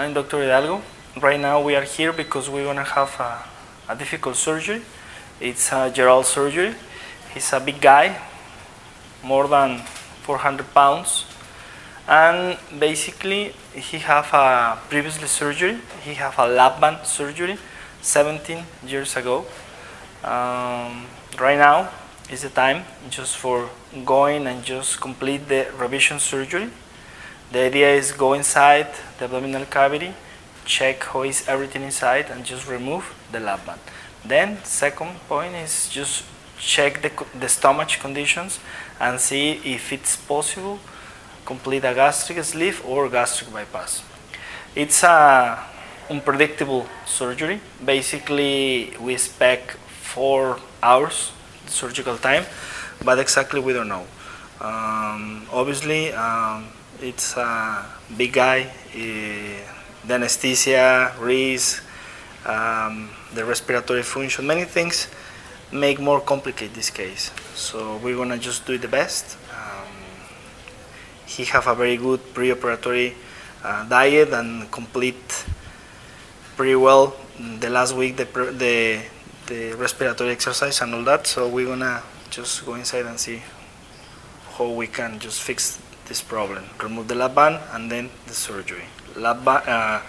I'm Dr. Hidalgo. Right now we are here because we're gonna have a, a difficult surgery. It's a Gerald surgery. He's a big guy, more than 400 pounds, and basically he have a previously surgery. He have a lap band surgery 17 years ago. Um, right now is the time just for going and just complete the revision surgery. The idea is go inside the abdominal cavity, check how is everything inside and just remove the lap band. Then second point is just check the, the stomach conditions and see if it's possible complete a gastric sleeve or gastric bypass. It's a unpredictable surgery. Basically, we expect four hours surgical time, but exactly we don't know. Um, obviously, um, it's a big guy. Uh, the anesthesia, risk, um, the respiratory function, many things make more complicated this case. So we're gonna just do the best. Um, he have a very good preoperatory uh, diet and complete pretty well the last week the, the the respiratory exercise and all that. So we're gonna just go inside and see how we can just fix this problem. Remove the lap band and then the surgery. Lap uh,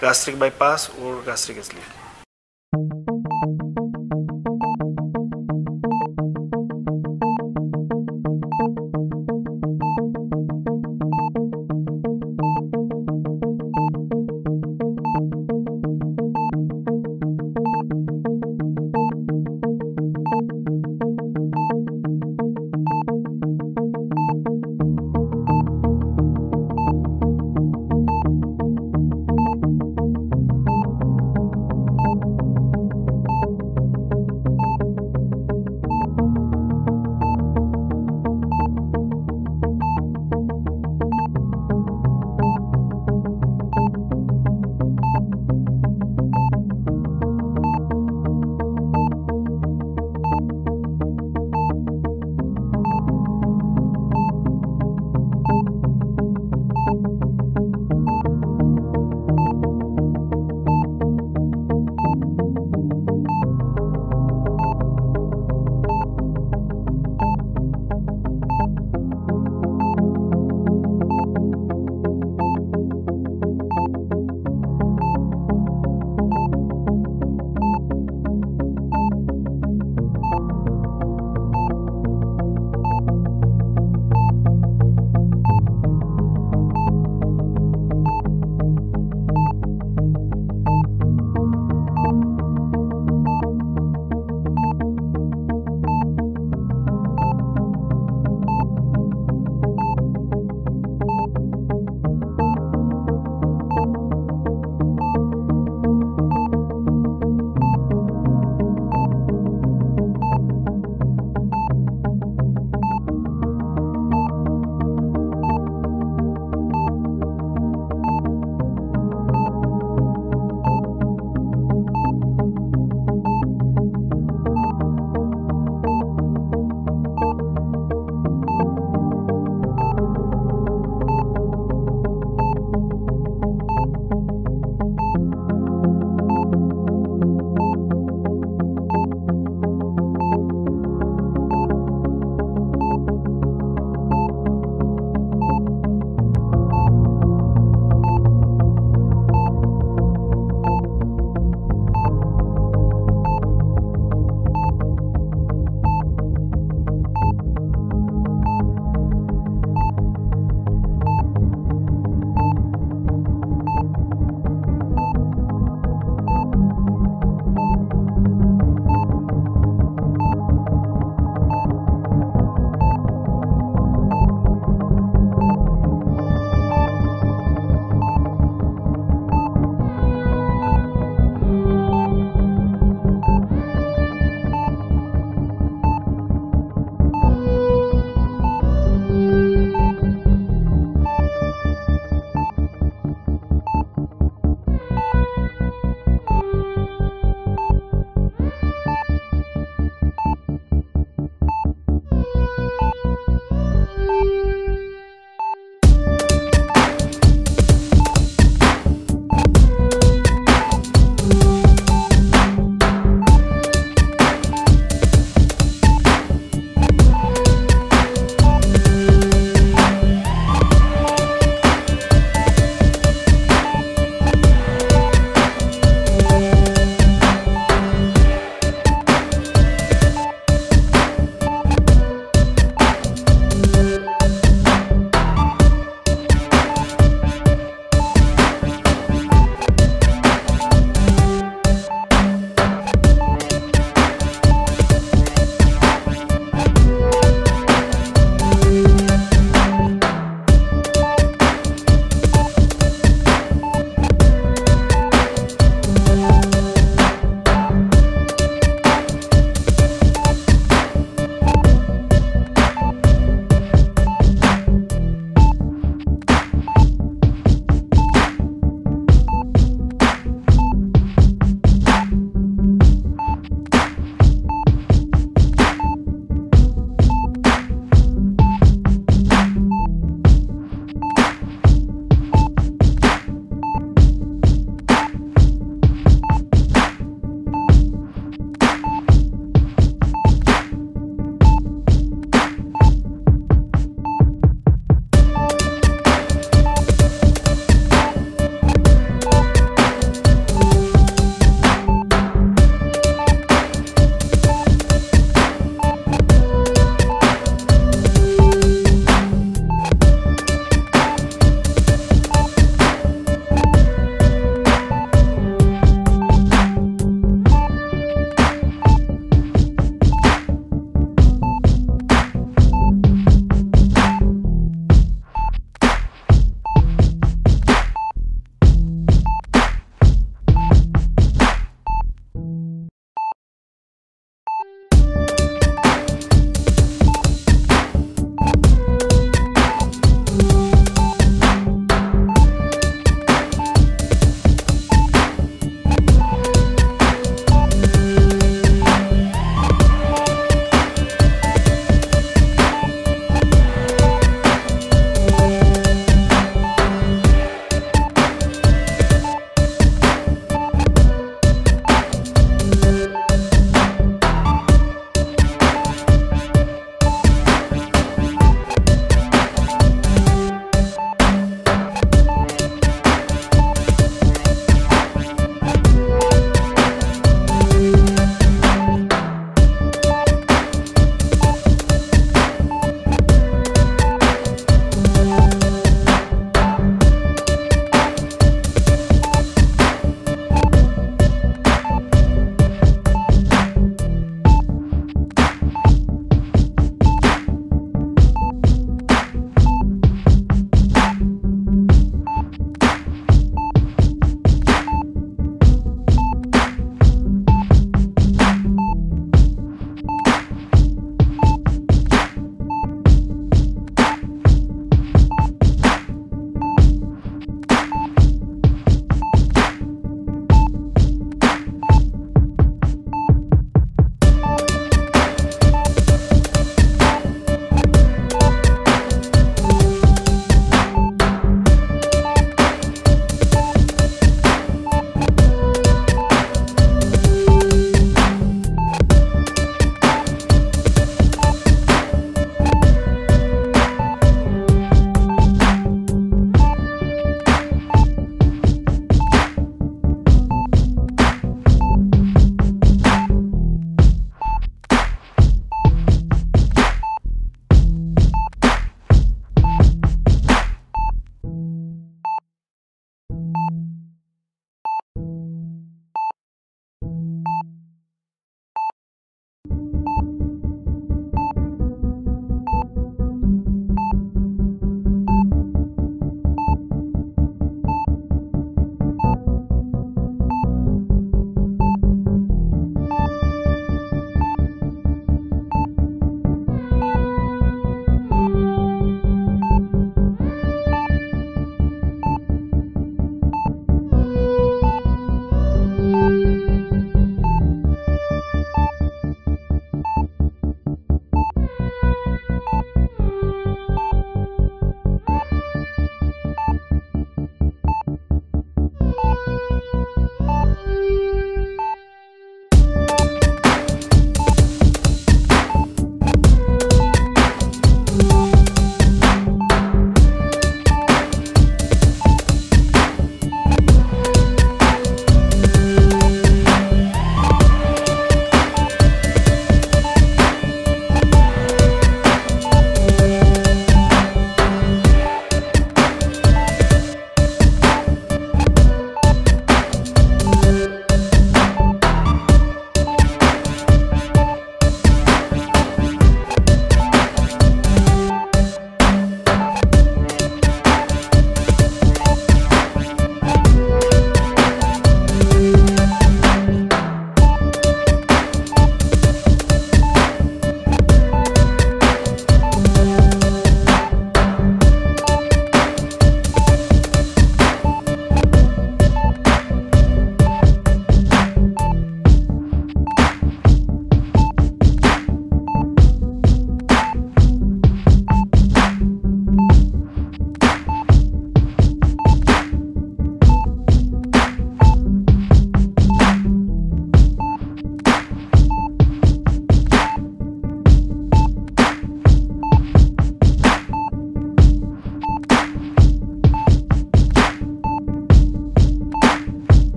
gastric bypass or gastric sleeve.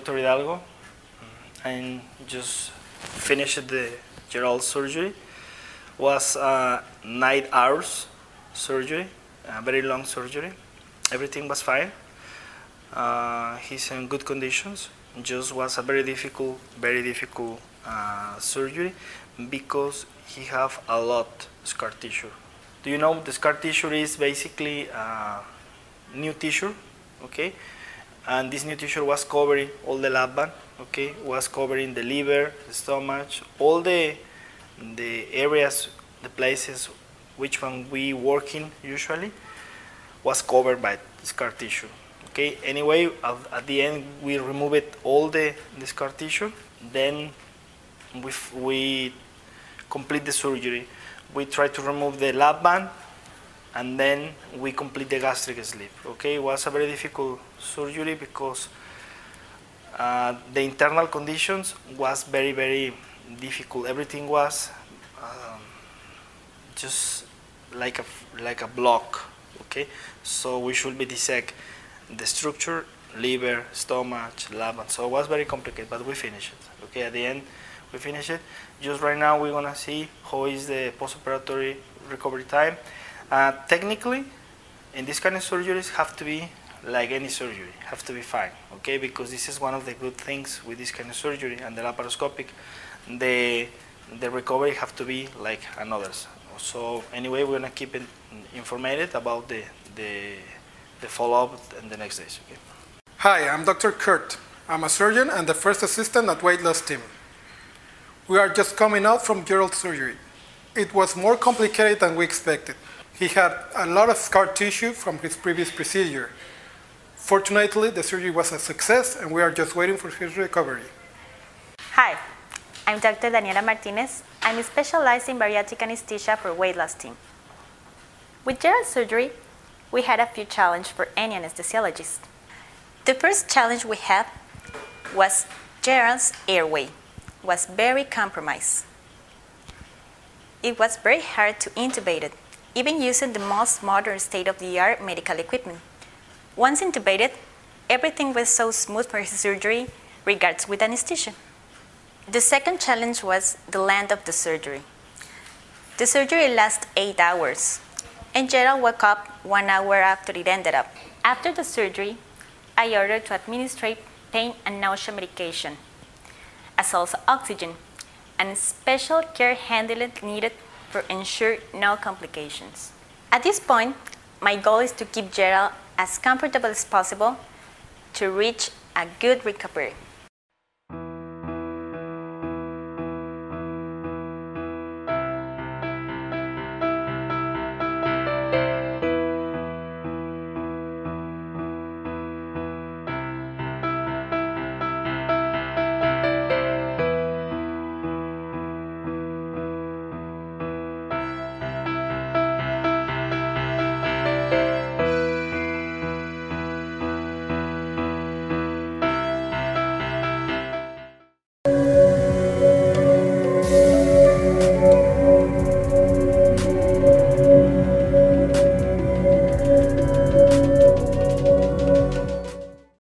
Dr. Hidalgo. I just finished the Gerald surgery. Was uh, nine hours surgery, a very long surgery. Everything was fine. Uh, he's in good conditions. Just was a very difficult, very difficult uh, surgery because he have a lot scar tissue. Do you know the scar tissue is basically uh, new tissue, okay? And this new tissue was covering all the lap band, okay? Was covering the liver, the stomach, all the the areas, the places which one we working usually was covered by scar tissue. Okay. Anyway, at, at the end we removed all the, the scar tissue. Then we we complete the surgery we try to remove the lap band and then we complete the gastric sleeve. Okay, it was a very difficult surgery because uh, the internal conditions was very very difficult. Everything was um, just like a like a block. Okay, so we should be dissect the structure, liver, stomach, lab, and so it was very complicated. But we finished it. Okay, at the end we finished it. Just right now we're gonna see how is the post-operatory recovery time. Uh, technically, in this kind of surgeries have to be like any surgery, have to be fine, okay? Because this is one of the good things with this kind of surgery and the laparoscopic. The, the recovery have to be like another's. So anyway, we're gonna keep it informated about the, the, the follow-up in the next days, okay? Hi, I'm Dr. Kurt. I'm a surgeon and the first assistant at weight loss team. We are just coming out from Gerald's surgery. It was more complicated than we expected. He had a lot of scar tissue from his previous procedure. Fortunately, the surgery was a success and we are just waiting for his recovery. Hi, I'm Dr. Daniela Martinez. I'm specialized in bariatric anesthesia for weight loss team. With Gerald's surgery, we had a few challenges for any anesthesiologist. The first challenge we had was Gerald's airway was very compromised. It was very hard to intubate it, even using the most modern state-of-the-art medical equipment. Once intubated, everything was so smooth for his surgery, regards with anesthesia. The second challenge was the length of the surgery. The surgery lasted eight hours, and Gerald woke up one hour after it ended up. After the surgery, I ordered to administer pain and nausea medication as also oxygen, and special care handling needed for ensure no complications. At this point, my goal is to keep Gerald as comfortable as possible to reach a good recovery.